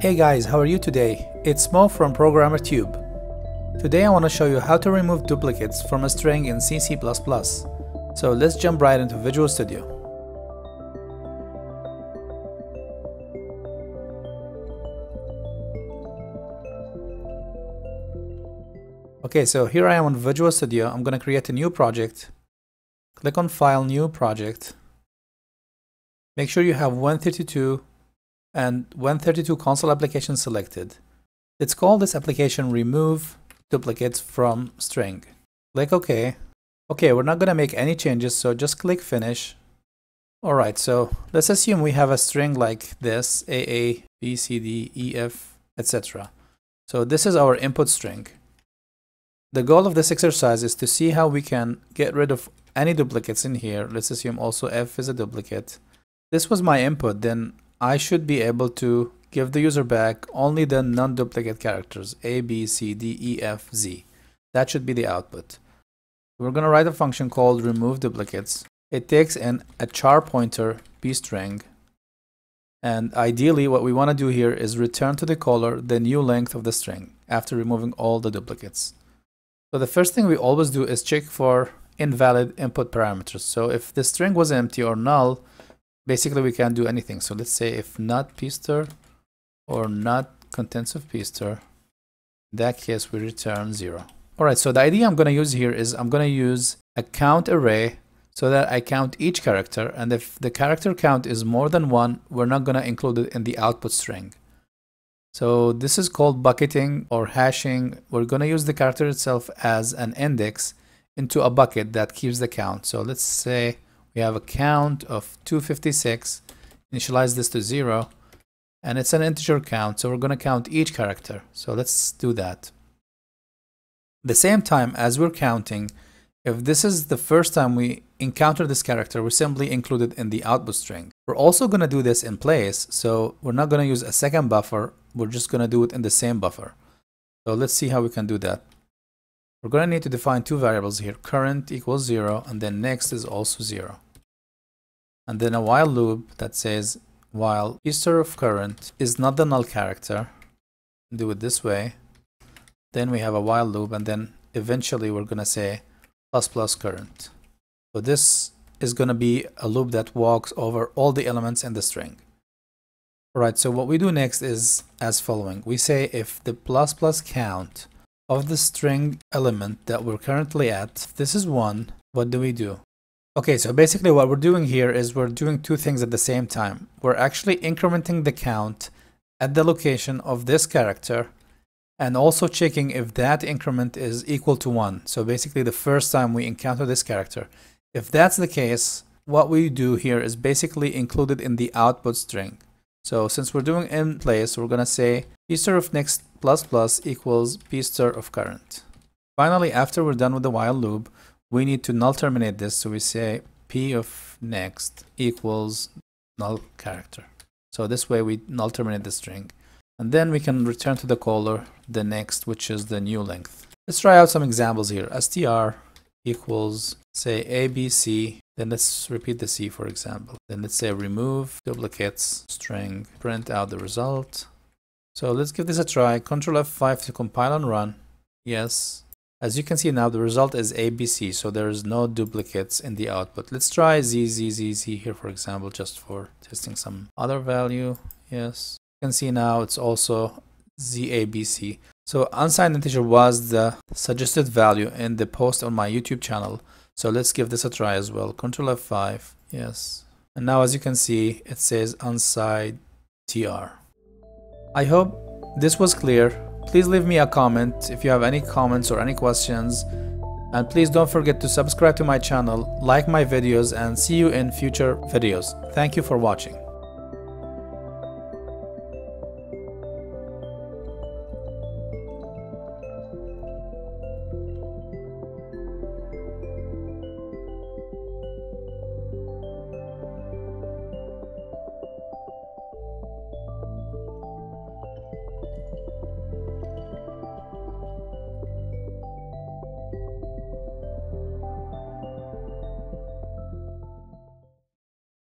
Hey guys, how are you today? It's Mo from Programmer Tube. Today I want to show you how to remove duplicates from a string in CC++. So let's jump right into Visual Studio. Okay, so here I am on Visual Studio. I'm going to create a new project. Click on File, New Project. Make sure you have Win32 and Win32 console application selected. Let's call this application remove duplicates from string. Click OK. Okay, we're not going to make any changes, so just click finish. Alright, so let's assume we have a string like this, AA, B, C, D, E, F, etc. So this is our input string. The goal of this exercise is to see how we can get rid of any duplicates in here. Let's assume also F is a duplicate. This was my input, then I should be able to give the user back only the non-duplicate characters A, B, C, D, E, F, Z. That should be the output. We're going to write a function called remove duplicates. It takes in a char pointer b string and ideally what we want to do here is return to the caller the new length of the string after removing all the duplicates. So the first thing we always do is check for invalid input parameters. So if the string was empty or null, basically we can't do anything. So let's say if not pster or not contents of pster, in that case we return zero. All right, so the idea I'm going to use here is I'm going to use a count array so that I count each character. And if the character count is more than one, we're not going to include it in the output string. So this is called bucketing or hashing. We're going to use the character itself as an index into a bucket that keeps the count. So let's say we have a count of 256 initialize this to 0 and it's an integer count so we're going to count each character so let's do that the same time as we're counting if this is the first time we encounter this character we simply include it in the output string we're also going to do this in place so we're not going to use a second buffer we're just going to do it in the same buffer so let's see how we can do that we're going to need to define two variables here. Current equals 0 and then next is also 0. And then a while loop that says while pster of current is not the null character. Do it this way. Then we have a while loop and then eventually we're going to say plus plus current. So this is going to be a loop that walks over all the elements in the string. Alright, so what we do next is as following. We say if the plus plus count of the string element that we're currently at, this is 1, what do we do? Okay, so basically what we're doing here is we're doing two things at the same time. We're actually incrementing the count at the location of this character and also checking if that increment is equal to 1. So basically the first time we encounter this character. If that's the case, what we do here is basically included in the output string. So since we're doing in place, we're going to say pster of next plus plus equals pster of current. Finally, after we're done with the while loop, we need to null terminate this. So we say p of next equals null character. So this way we null terminate the string. And then we can return to the caller the next, which is the new length. Let's try out some examples here. str equals say abc then let's repeat the C for example. Then let's say remove duplicates string, print out the result. So let's give this a try. Control F5 to compile and run. Yes. As you can see now, the result is ABC, so there is no duplicates in the output. Let's try ZZZZ here, for example, just for testing some other value. Yes. You can see now it's also ZABC. So unsigned integer was the suggested value in the post on my YouTube channel. So let's give this a try as well. Control F5. Yes. And now as you can see, it says unsigned tr. I hope this was clear. Please leave me a comment if you have any comments or any questions. And please don't forget to subscribe to my channel, like my videos, and see you in future videos. Thank you for watching.